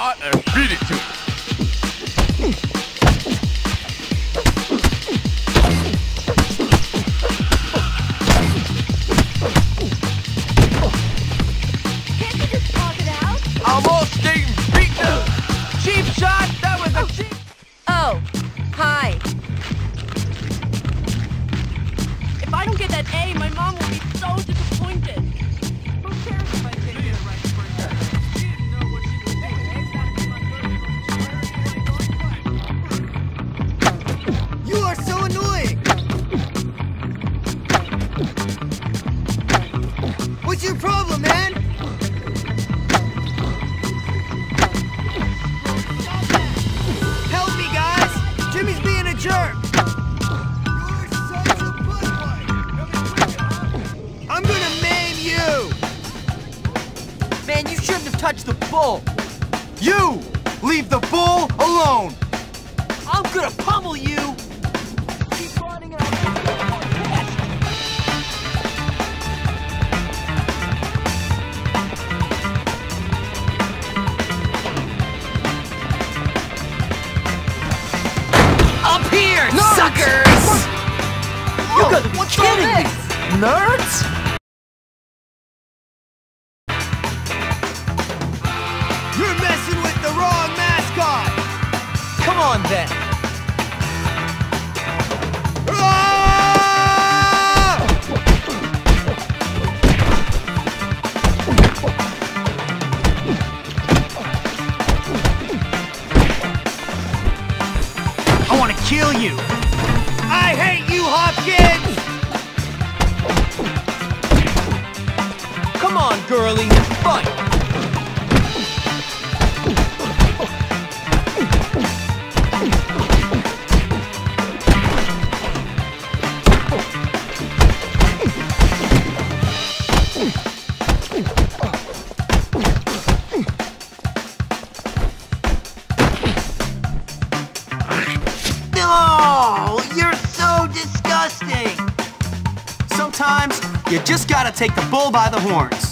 hot and beat it to it. Oh, hi. If I don't get that A, my mom will be so What's your problem, man? Help me, guys! Jimmy's being a jerk! You're such a buttwipe! I'm gonna maim you! Man, you shouldn't have touched the bull. You! Leave the bull alone! I'm gonna pummel you! Nerds? You're messing with the wrong mascot! Come on then. Ah! I wanna kill you! I hate you, Hopkins! Come on, girlie, fight! No! You're so disgusting! Sometimes you just gotta take the bull by the horns.